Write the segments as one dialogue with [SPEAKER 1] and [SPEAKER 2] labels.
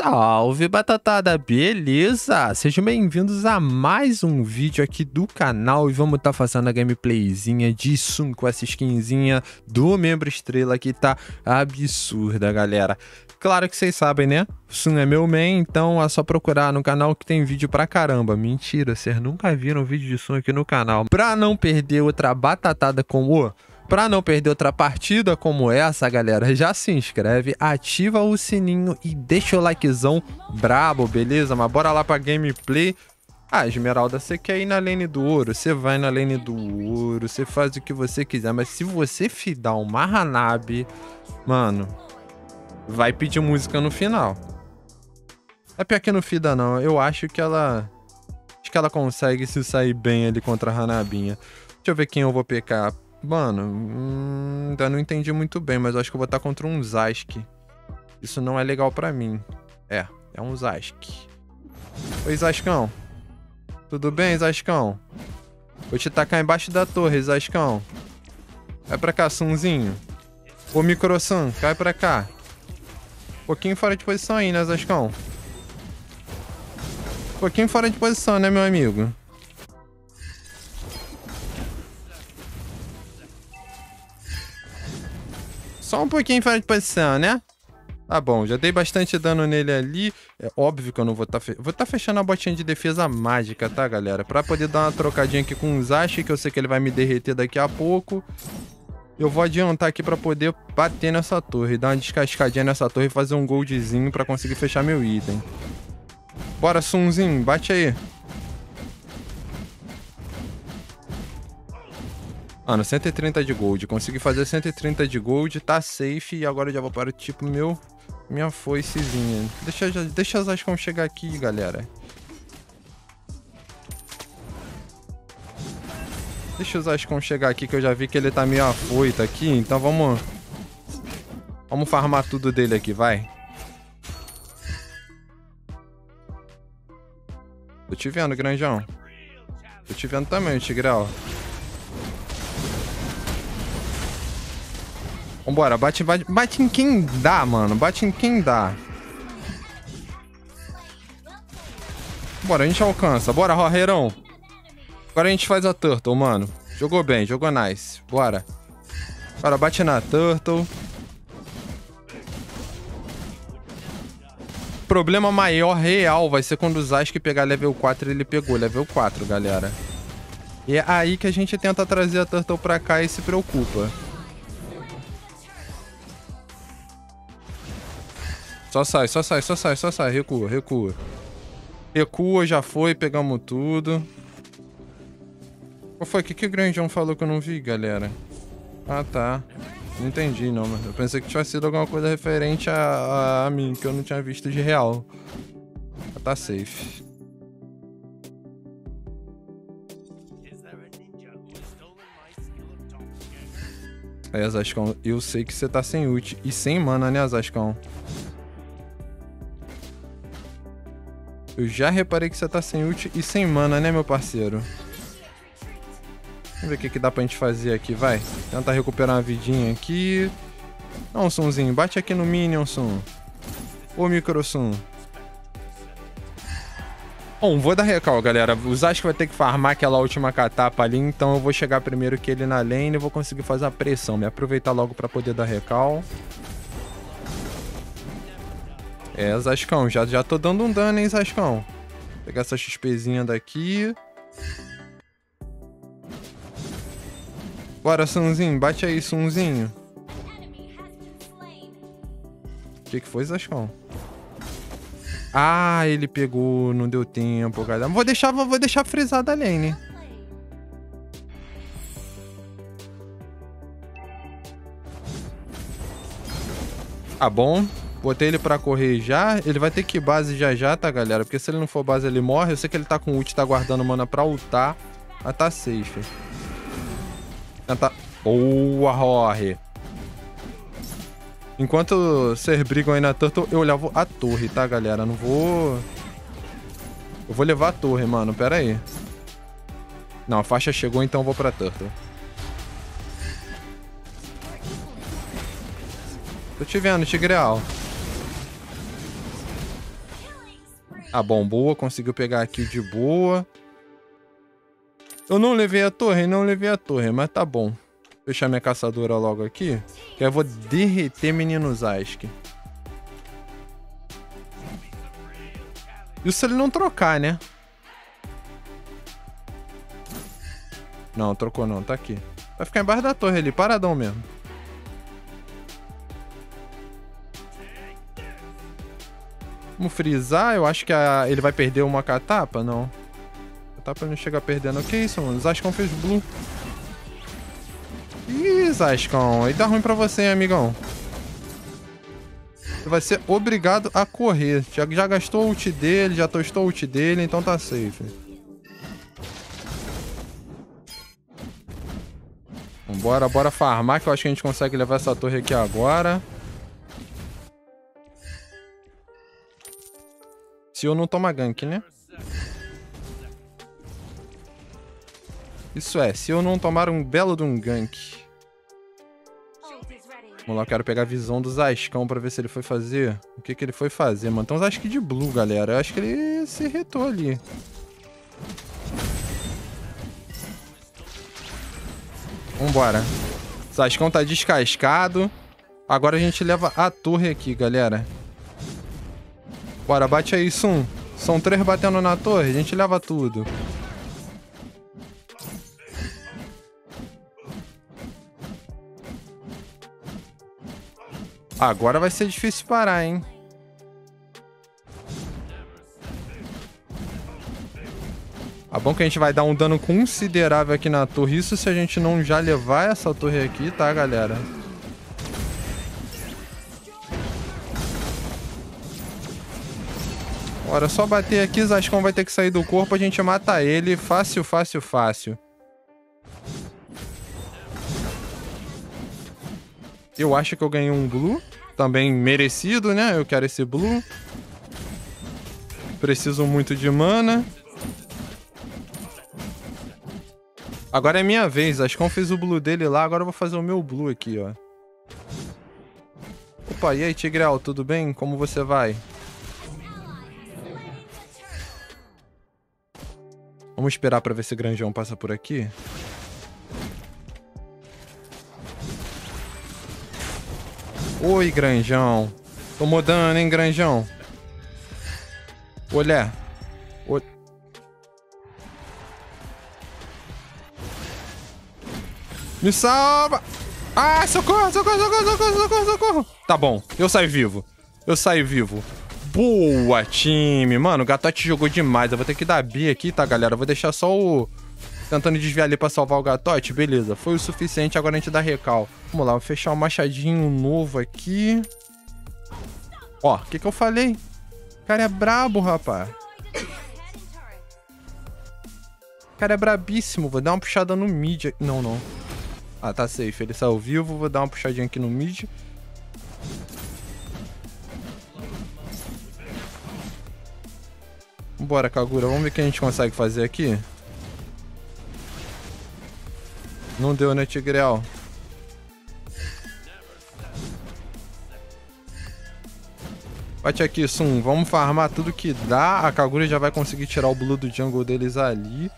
[SPEAKER 1] Salve batatada, beleza? Sejam bem-vindos a mais um vídeo aqui do canal e vamos estar tá fazendo a gameplayzinha de Sun com essa skinzinha do membro estrela que tá absurda, galera. Claro que vocês sabem, né? Sun é meu main, então é só procurar no canal que tem vídeo pra caramba. Mentira, vocês nunca viram vídeo de Sun aqui no canal. Pra não perder outra batatada com o Pra não perder outra partida como essa, galera, já se inscreve, ativa o sininho e deixa o likezão brabo, beleza? Mas bora lá pra gameplay. Ah, Esmeralda, você quer ir na lane do ouro? Você vai na lane do ouro, você faz o que você quiser. Mas se você fidar uma Hanabi, mano, vai pedir música no final. É pior que não fida não, eu acho que ela... Acho que ela consegue se sair bem ali contra a Hanabinha. Deixa eu ver quem eu vou pecar. Mano, hum, ainda não entendi muito bem, mas acho que eu vou estar contra um Zask. Isso não é legal pra mim. É, é um Zask. Oi, Zaskão. Tudo bem, Zaskão? Vou te tacar embaixo da torre, Zaskão. Vai pra cá, Sunzinho. Ô, Microsun, cai pra cá. Um pouquinho fora de posição aí, né, Zascão? Um pouquinho fora de posição, né, meu amigo? Só um pouquinho fora de posição, né? Tá bom, já dei bastante dano nele ali. É óbvio que eu não vou estar... Tá fe... Vou estar tá fechando a botinha de defesa mágica, tá, galera? Pra poder dar uma trocadinha aqui com o Zashi, que eu sei que ele vai me derreter daqui a pouco. Eu vou adiantar aqui pra poder bater nessa torre, dar uma descascadinha nessa torre e fazer um goldzinho pra conseguir fechar meu item. Bora, Sunzinho, bate aí. Mano, 130 de gold. Consegui fazer 130 de gold, tá safe. E agora eu já vou para, tipo, meu... Minha foicezinha. Deixa, deixa as Ascom chegar aqui, galera. Deixa os Ascom chegar aqui, que eu já vi que ele tá meio afoito aqui. Então vamos... Vamos farmar tudo dele aqui, vai. Tô te vendo, grandão. Tô te vendo também, Tigrão. Vambora, bate, bate, bate em quem dá, mano. Bate em quem dá. Bora, a gente alcança. Bora, Rorreirão. Agora a gente faz a Turtle, mano. Jogou bem, jogou nice. Bora. Bora, bate na Turtle. problema maior real vai ser quando o Zask pegar level 4 ele pegou level 4, galera. E é aí que a gente tenta trazer a Turtle pra cá e se preocupa. Só sai, só sai, só sai, só sai. Recua, recua. Recua, já foi, pegamos tudo. Qual foi? O que, que o Grandão falou que eu não vi, galera? Ah, tá. Não entendi, não. Mas eu pensei que tivesse sido alguma coisa referente a, a, a mim, que eu não tinha visto de real. Tá safe. É, Zascão, eu sei que você tá sem ult e sem mana, né, Zascão? Eu já reparei que você tá sem ult e sem mana, né, meu parceiro? Vamos ver o que, que dá pra gente fazer aqui, vai. Tentar recuperar uma vidinha aqui. Dá um sonzinho. Bate aqui no Minion, som. Ô, Microsom. Bom, vou dar recal, galera. O Zask vai ter que farmar aquela última catapa ali, então eu vou chegar primeiro que ele na lane e vou conseguir fazer a pressão. Me aproveitar logo pra poder dar recal. É, Zascão, já, já tô dando um dano, hein, Zascão. Vou pegar essa XPzinha daqui. Bora, Sunzinho, bate aí, Sunzinho. O que, que foi, Zascão? Ah, ele pegou, não deu tempo, galera. Vou deixar, vou deixar frisada a lane. Tá bom. Botei ele pra correr já. Ele vai ter que ir base já já, tá, galera? Porque se ele não for base, ele morre. Eu sei que ele tá com ult, tá guardando mana pra ultar. Mas tá safe. Tenta... Boa, Rory. Enquanto vocês brigam aí na Turtle, eu levo a torre, tá, galera? Não vou... Eu vou levar a torre, mano. Pera aí. Não, a faixa chegou, então eu vou pra Turtle. Tô te vendo, Tigreal. Ah, bom, boa. Conseguiu pegar aqui de boa. Eu não levei a torre, não levei a torre, mas tá bom. Fechar minha caçadora logo aqui. Que eu vou derreter menino Zask. Isso ele não trocar, né? Não, trocou não, tá aqui. Vai ficar embaixo da torre ali, paradão mesmo. Vamos frisar, eu acho que a... ele vai perder uma catapa, não. Catapa não chega perdendo. Que isso, mano? Zascão fez blue. Ih, Zascão, aí dá ruim pra você, hein, amigão. Você vai ser obrigado a correr. Já, já gastou o ult dele, já tostou o ult dele, então tá safe. Bora, bora farmar, que eu acho que a gente consegue levar essa torre aqui agora. Se eu não tomar gank, né? Isso é, se eu não tomar um belo de um gank. Vamos lá, eu quero pegar a visão do Zascão pra ver se ele foi fazer. O que que ele foi fazer, mano? Tem uns Zask de blue, galera. Eu acho que ele se retou ali. Vambora. Zascão tá descascado. Agora a gente leva a torre aqui, galera. Bora, bate aí, Sum. São três batendo na torre, a gente leva tudo. Agora vai ser difícil parar, hein? Tá bom que a gente vai dar um dano considerável aqui na torre. Isso se a gente não já levar essa torre aqui, tá, galera? Bora, só bater aqui, Zascão vai ter que sair do corpo, a gente mata ele. Fácil, fácil, fácil. Eu acho que eu ganhei um blue. Também merecido, né? Eu quero esse blue. Preciso muito de mana. Agora é minha vez. Eu fiz o blue dele lá. Agora eu vou fazer o meu blue aqui, ó. Opa, e aí, Tigrel? Tudo bem? Como você vai? Vamos esperar pra ver se Granjão passa por aqui. Oi, Granjão. Tomou dano, hein, Granjão? Olha. Me salva! Ah, socorro, socorro, socorro, socorro, socorro, socorro. Tá bom, eu saio vivo. Eu saio vivo. Boa, time. Mano, o Gatote jogou demais. Eu vou ter que dar B aqui, tá, galera? Eu vou deixar só o tentando desviar ali pra salvar o gatote. Beleza, foi o suficiente, agora a gente dá recal. Vamos lá, vou fechar um machadinho novo aqui. Ó, o que que eu falei? O cara é brabo, rapaz. O cara é brabíssimo. Vou dar uma puxada no mid. Não, não. Ah, tá safe. Ele saiu vivo. Vou dar uma puxadinha aqui no mid. Bora, Kagura. Vamos ver o que a gente consegue fazer aqui. Não deu, né, Tigrel? Bate aqui, Sum. Vamos farmar tudo que dá. A Kagura já vai conseguir tirar o blue do jungle deles ali.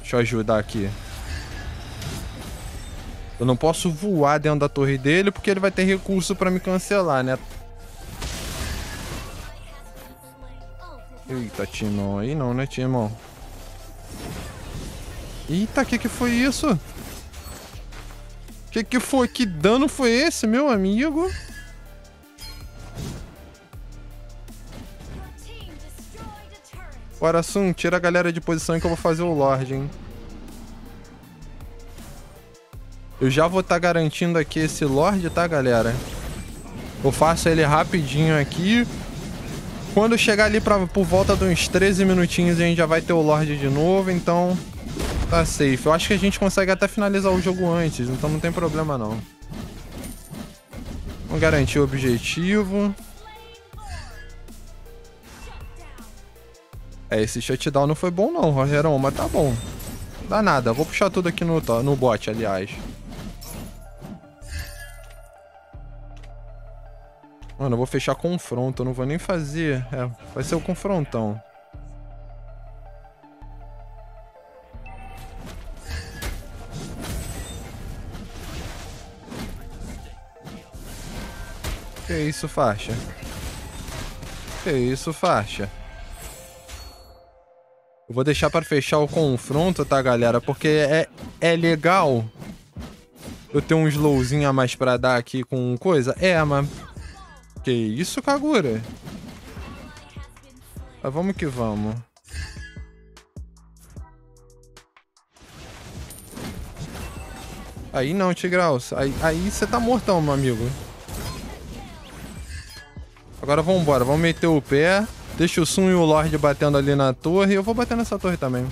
[SPEAKER 1] Deixa eu ajudar aqui. Eu não posso voar dentro da torre dele porque ele vai ter recurso pra me cancelar, né? Eita, Timão. Aí não, né, Timão? Eita, que que foi isso? Que que foi? Que dano foi esse, meu amigo? Bora, Sun, tira a galera de posição que eu vou fazer o Lorde, hein? Eu já vou estar tá garantindo aqui esse Lorde, tá, galera? Eu faço ele rapidinho aqui. Quando chegar ali pra, por volta de uns 13 minutinhos, a gente já vai ter o Lorde de novo, então tá safe. Eu acho que a gente consegue até finalizar o jogo antes, então não tem problema não. Vamos garantir o objetivo. É, esse shutdown não foi bom não, Rogerão, mas tá bom. Dá nada, vou puxar tudo aqui no, no bot, aliás. Mano, eu vou fechar confronto, eu não vou nem fazer. É, vai ser o confrontão. Que isso, faixa? Que isso, faixa? Eu vou deixar para fechar o confronto, tá, galera? Porque é, é legal eu ter um slowzinho a mais pra dar aqui com coisa. É, mas... Que isso, Kagura? Mas vamos que vamos. Aí não, Tigraus. Aí você tá mortão, meu amigo. Agora vambora, vamos meter o pé. Deixa o Sun e o Lorde batendo ali na torre. Eu vou bater nessa torre também.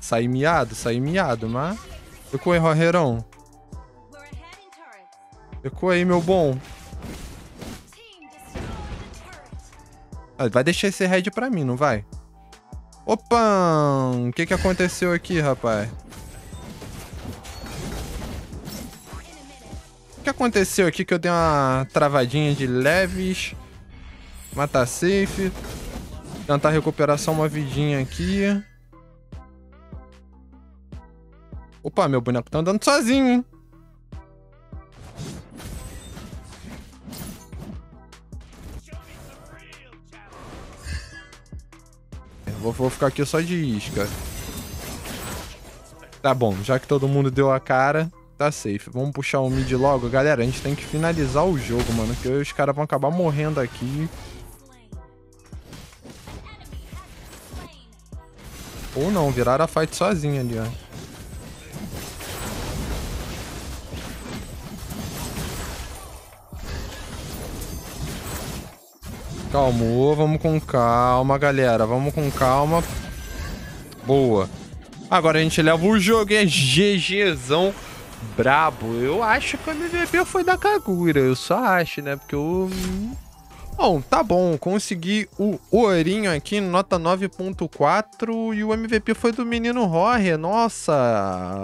[SPEAKER 1] Saí miado, saí miado, mas... Ficou aí, Roherão. Ficou aí, meu bom. Ah, vai deixar esse red pra mim, não vai? Opa! O que que aconteceu aqui, rapaz? que aconteceu aqui que eu dei uma travadinha de leves. Matar safe. Tentar recuperar só uma vidinha aqui. Opa, meu boneco tá andando sozinho, hein? Vou, vou ficar aqui só de isca. Tá bom, já que todo mundo deu a cara, Tá safe. Vamos puxar o mid logo. Galera, a gente tem que finalizar o jogo, mano. Porque os caras vão acabar morrendo aqui. Ou não, viraram a fight sozinha ali, ó. Calmou, vamos com calma, galera. Vamos com calma. Boa. Agora a gente leva o jogo e é GGzão brabo, eu acho que o MVP foi da Kagura. Eu só acho, né? Porque o. Bom, tá bom. Consegui o Ourinho aqui, nota 9.4. E o MVP foi do menino Roger. Nossa,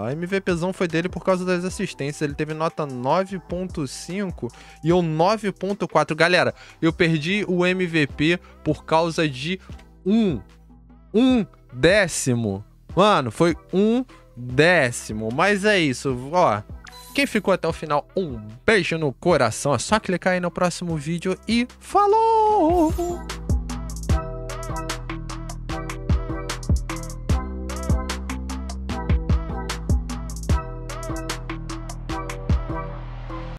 [SPEAKER 1] a MVPzão foi dele por causa das assistências. Ele teve nota 9.5 e eu 9.4. Galera, eu perdi o MVP por causa de um. Um décimo. Mano, foi um décimo. Mas é isso, ó. Quem ficou até o final, um beijo no coração. É só clicar aí no próximo vídeo e falou!